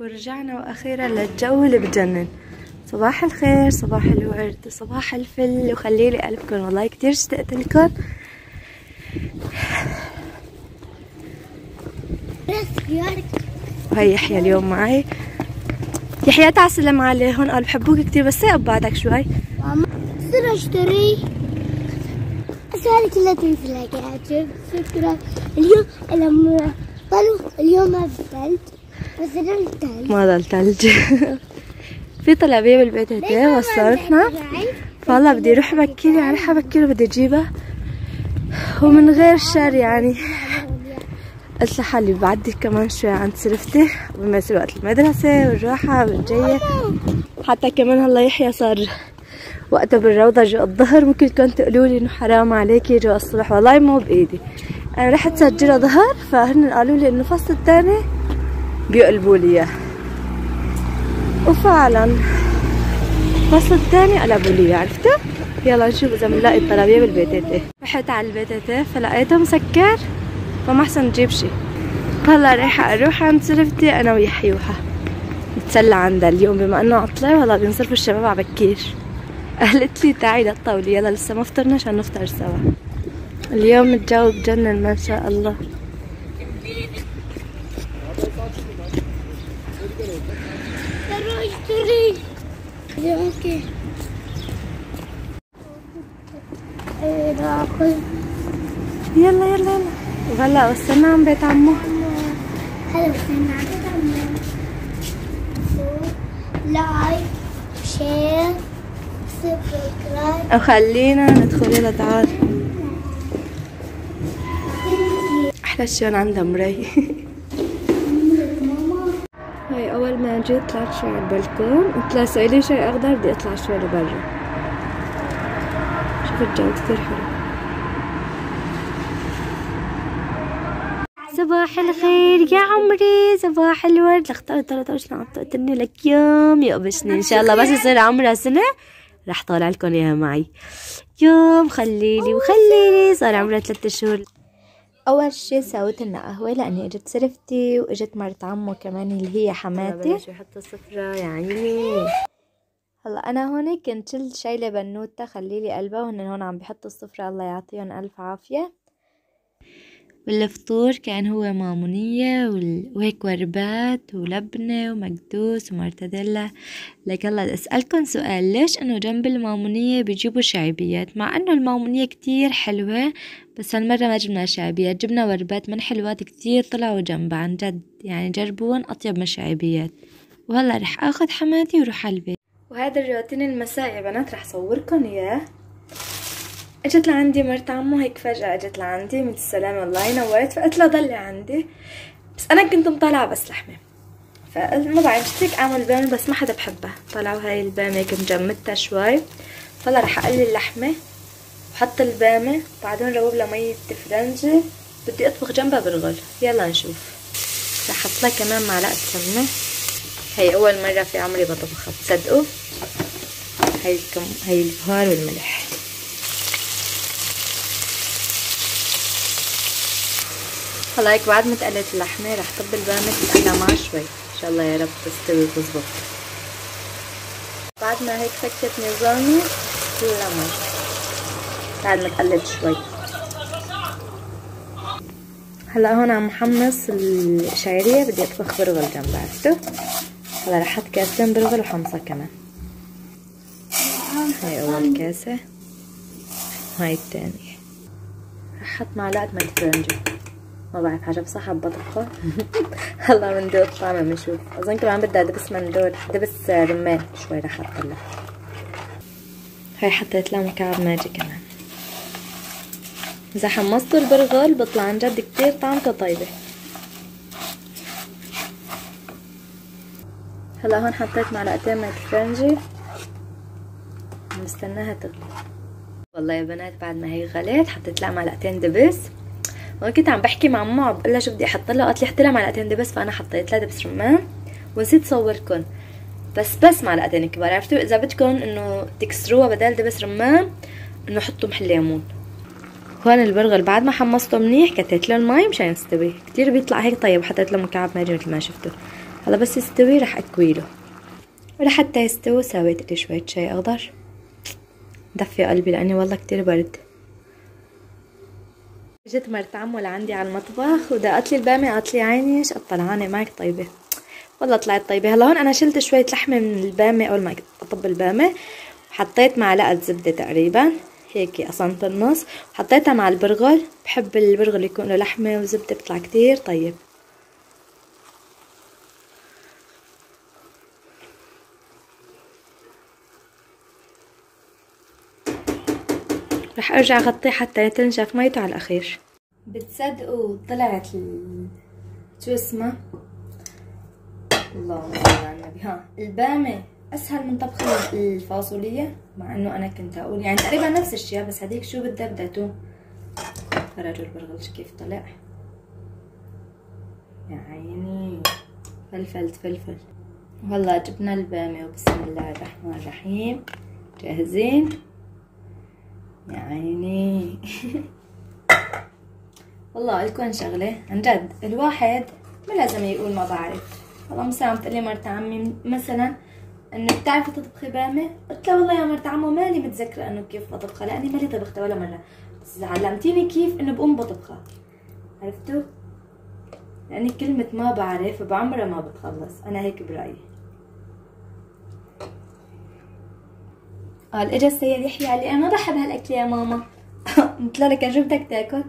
ورجعنا وأخيرا للجو اللي بجنن. صباح الخير صباح الورد صباح الفل. وخلي لي قلبكم والله كتير اشتقت لكم. وهي يحيى اليوم معي. يحيى تعال سلم عليه. هون قال بحبوك كتير بس ثق بعدك شوي. ماما صير اشتري هذه كلها تنزل عجب شكرا. اليوم لما طلعوا اليوم ما ثلج ما ضل ثلج في طلبية بالبيت هدي وصلتنا. والله بدي أروح بكير يعني حبكير بدي اجيبها ومن غير شر يعني. قلت لحالي بعدي كمان شوي عند سلفتي. بمثل وقت المدرسة والراحة والجاية. حتى كمان هلا يحيى صار وقتها بالروضة جو الظهر. ممكن كنت تقولوا لي إنه حرام عليكي جو الصبح. والله مو بإيدي. أنا رحت سجلها ظهر فهن قالوا لي إنه الفصل الثاني. بيقلبوا لي. اياه وفعلا الفصل الثاني قلبوا لي عرفتوا يلا نشوف إذا بنلاقي الطلبية بالبيتاتي رحت على البيتاتي فلقيته مسكر فما احسن نجيب شي. هلا رايحة أروح عند سلفتي أنا ويحيوها نتسلى عندها اليوم بما إنه عطلة وهلا بينصرفوا الشباب على بكير. قالت لي تعي للطاولة يلا لسه ما فطرنا عشان نفطر سوا. اليوم الجو بجنن ما شاء الله. اشتري okay يلا يلا يلا. وهلا وصلنا عن بيت عمو. هلا وسهلا like share subscribe وخلينا ندخل يلا تعال. أحلى شي هون عندها مري أول ما جيت طلعت شوي على البلكون لها سألي شي اخضر بدي أطلع شوي لبرا. شوف الجو كتير حلو. صباح الخير يا عمري صباح الورد. لختار ترى توش عم تقتلني لك يوم يقبشني. إن شاء الله بس يصير عمرها سنة رح طالع لكم إياها معي. يوم خليلي وخليلي صار عمرها ثلاثة شهور. أول شي سويت لنا قهوة لأني إجت سلفتي وإجت مرت عمو كمان اللي هي حماتي. بلشوا يحطوا صفرة يا عيني. هلا أنا هون كنت شايله بنوته خليلي قلبها وهن هون عم بحطوا الصفرة الله يعطيهم ألف عافية. والفطور كان هو مامونية وهيك وربات ولبنة ومكدوس ومرتديلا لك الله بدي أسألكم سؤال ليش إنه جنب المامونية بيجيبوا شعبيات مع إنه المامونية كتير حلوة بس هالمرة ما جبنا شعبيات جبنا وربات من حلوات كتير طلعوا جنبها عن جد. يعني جربون أطيب من الشعبيات وهلأ رح آخد حماتي وروح على البيت. وهذا الروتين المساء يا بنات رح صوركم إياه. اجت لعندي مرت عمو هيك فجأة اجت لعندي من السلامة والله نورت فقلت لها ضلي عندي. بس أنا كنت مطالعة بس لحمة. فقلت ما بعرف هيك أعمل بامة بس ما حدا بحبها. طلعوا هاي البامة هيك مجمدتها شوي. فلا رح أقلي اللحمة وحط البامة بعدين روب لها مية فرنجة. بدي أطبخ جنبها برغل يلا نشوف. رح أحط لها كمان معلقة سمنة. هي أول مرة في عمري بطبخها تصدقوا هاي الكم هاي البهار والملح. هلا هيك بعد ما تقلت اللحمة رح طب البامة تتقلى معها شوي. إن شاء الله يا رب تستوي وتزبط. بعد ما هيك فكت نظامي كلها مي بعد ما تقلت شوي. هلا هون عم محمص الشعيرية بدي أطبخ برغل جنبها عرفتوا هلا رح أحط كاسين برغل وحمصة كمان. هاي أول كاسة. وهاي التانية. رح أحط معلقة ملح ما بعرف حاجة بصح بطبخها هلا بندوق طعمها بنشوف أظن كمان بدها دبس مندور دبس رمان شوي رح أحط لها هاي حطيت لها مكعب ماجي كمان. إذا حمصتوا البرغل بطلع عن جد كتير طعمته طيبة. هلا هون حطيت معلقتين ملح فرنجي مستناها تغلي. والله يا بنات بعد ما هي غليت حطيت لها معلقتين دبس. وأنا كنت عم بحكي مع ماما بقول لها شو بدي أحط لها؟ قالت لي حطي لها معلقتين دبس فأنا حطيت لها دبس رمان ونسيت صوركم بس بس معلقتين كبار. عرفتوا إذا بدكم إنه تكسروها بدل دبس رمان إنه حطوا محل ليمون هون البرغل. بعد ما حمصته منيح كتيت له المي مشان يستوي. كتير بيطلع هيك طيب حطيت له مكعب ماجي مثل ما شفتوا. هلا بس يستوي رح اكويله ولحتى يستوي سويت لي شوية شاي أخضر. دفي قلبي لأني والله كتير برد. جيت مرت عمو لعندي على المطبخ ودقت لي البامي قالت لي عيني إيش؟ طلعانه معك طيبة. والله طلعت طيبة. هلا هون أنا شلت شوية لحمة من البامه أول ما اطب البامه وحطيت معلقة زبدة تقريبا هيك قسمت النص وحطيتها مع البرغل. بحب البرغل يكون له لحمة وزبدة بيطلع كتير طيب. أرجع اغطيه حتى تنشف ميته على الأخير. بتصدقوا طلعت ال... شو اسمها اللهم صل على النبي. ها البامة أسهل من طبخ الفاصولية مع إنه أنا كنت أقول يعني تقريبا نفس الشيء بس هذيك شو بدها؟ بدها فرجوا البرغل كيف طلع؟ يا عيني. فلفل فلفل. والله جبنا البامة وبسم الله الرحمن الرحيم. جاهزين؟ يا عيني والله لكم شغلة عن جد. الواحد ما لازم يقول ما بعرف. والله مثلا عم تقلي مرت عمي مثلا إنه بتعرفي تطبخي بامة؟ قلت لها والله يا مرت عمو مالي متذكرة إنه كيف بطبخها لأني مالي طبختها ولا مرة. بس علمتيني كيف إنه بقوم بطبخها. عرفتوا؟ يعني كلمة ما بعرف بعمرها ما بتخلص. أنا هيك برأيي. قال اجى السيد يحيى قال لي أنا ما بحب هالأكل يا ماما. قلت له لك شو بدك تأكل؟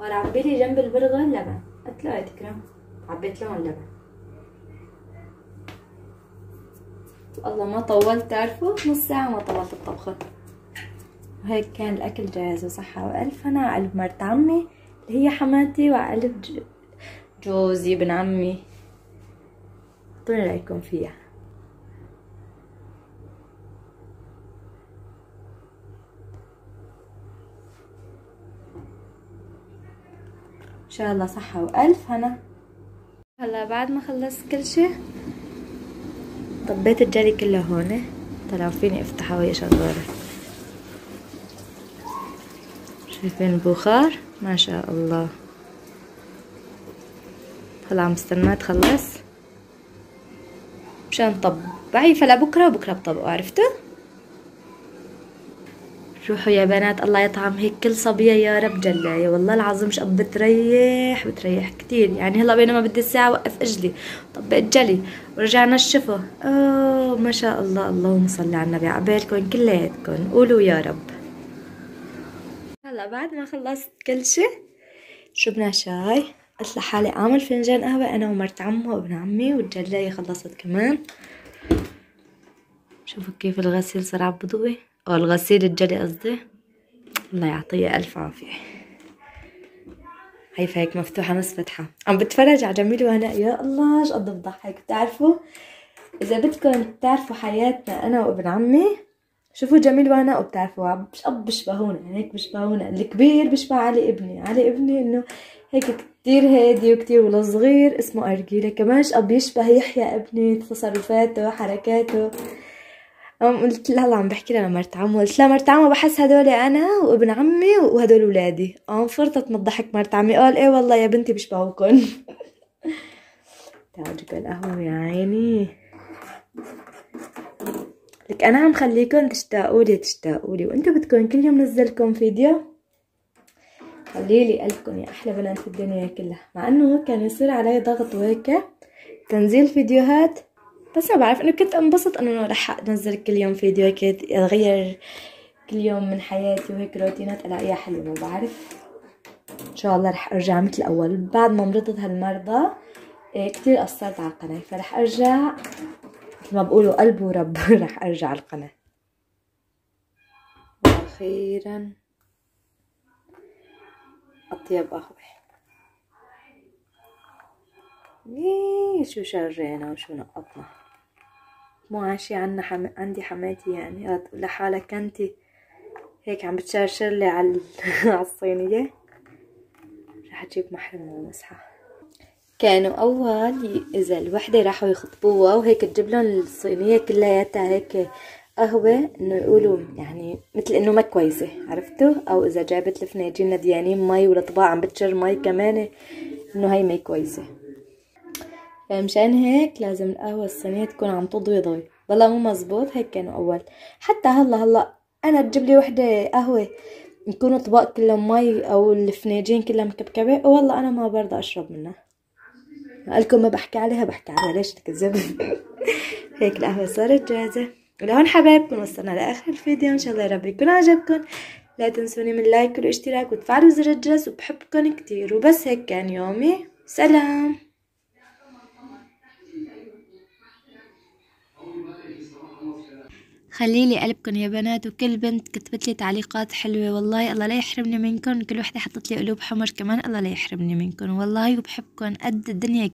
قال عبي لي جنب البرغل لبن قلت له تكرم عبيت لهم اللبن. والله ما طولت تعرفوا؟ نص ساعة ما طولت الطبخة. وهيك كان الأكل جاهز وصحة وألف. أنا على قلب مرت عمي اللي هي حماتي وعلى قلب جوزي ابن عمي. اعطوني رأيكم فيها. شاء الله صحة وألف. هنا. هلا بعد ما خلصت كل شي طبيت الجري كله هون. طلعوا فيني افتحها وهي شغالة شايفين البخار؟ ما شاء الله. هلا عم استنى تخلص. مشان طب. بعيفة لبكرة وبكرة بطبقوا عرفتوا؟ روحوا يا بنات الله يطعم هيك كل صبية يا رب جلاية. والله العظيم شقد بتريح بتريح كتير. يعني هلا بينما بدي الساعة وقف أجلي. طبقت جلي. ورجع نشفه أوه ما شاء الله. اللهم صل على النبي. عبالكم كلياتكم. قولوا يا رب. هلا بعد ما خلصت كل شي شربنا شاي؟ قلت لحالي أعمل فنجان قهوة أنا ومرت عمو وابن عمي والجلاية خلصت كمان. شوفوا كيف الغسيل صار عم أو الغسيل الجلي قصدي؟ الله يعطيه ألف عافية. هي هيك مفتوحة نص فتحة. عم بتفرج على جميل وهنا يا الله إيش قد بضحك بتعرفوا؟ إذا بدكم تعرفوا حياتنا أنا وابن عمي شوفوا جميل وأنا وبتعرفوا. مش أب بيشبهونا يعني هيك بيشبهونا الكبير بيشبه علي ابني. علي ابني إنه هيك كتير هادي وكتير والصغير اسمه أرجيلة. كمان أب يشبه يحيى ابني تصرفاته حركاته. قام قلت لها عم بحكي لها مرت عمو قلت لها مرت عمو بحس هدول أنا وابن عمي وهدول ولادي. قام فرطت من الضحك مرت عمي. قال إيه والله يا بنتي بيشبهوكن تعالوا القهوة يا عيني. لك أنا عم خليكم تشتاقوا لي تشتاقوا لي وأنتم بدكم كل يوم نزلكم فيديو؟ خليلي قلبكم يا أحلى بنات في الدنيا كلها. مع إنه كان يصير علي ضغط وهيك تنزيل فيديوهات. بس ما بعرف إنه كنت أنبسط إنه رح أنزل كل يوم فيديو هيك أغير كل يوم من حياتي وهيك روتينات ألاقيها حلوة ما بعرف. إن شاء الله رح أرجع مثل الأول. بعد ما مرضت هالمرضى إيه كتير قصرت على القناة فرح أرجع مثل ما بقولوا قلب ورب رح أرجع القناة. وأخيرا أطيب قهوه إيه شو شرينا وشو نقطنا مو عاشي عنا حم... عندي حماتي يعني. لحالك انتي هيك عم بتشرشر لي على الصينية. رح أجيب محرم ومسحة. كانوا أول إذا الوحدة راحوا يخطبوها وهيك تجيب لهم الصينية كلياتها هيك قهوة إنه يقولوا يعني مثل إنه ما كويسة. عرفتوا؟ أو إذا جابت الفناجين نديانين مي ولا عم بتشر مي كمان إنه هي ما كويسة. مشان هيك لازم القهوة الصينية تكون عم تضوي ضوي. والله مو مزبوط هيك كانوا أول. حتى هلا هلا أنا تجيب لي وحدة قهوة. يكونوا طباق كلهم مي أو الفناجين كلها مكبكبة. والله أنا ما برضى أشرب منها. قالكم ما بحكي عليها بحكي عليها. ليش تكذب؟ هيك القهوة صارت جاهزة. ولهون حبايبكم وصلنا لآخر الفيديو. إن شاء الله يا رب يكون عجبكم. لا تنسوني من لايك والاشتراك وتفعلوا زر الجرس. وبحبكم كتير. وبس هيك كان يومي. سلام. خليلي قلبكن يا بنات وكل بنت كتبت لي تعليقات حلوة. والله الله لا يحرمني منكم كل وحدة حطت لي قلوب حمر كمان الله لا يحرمني منكم والله وبحبكم قد الدنيا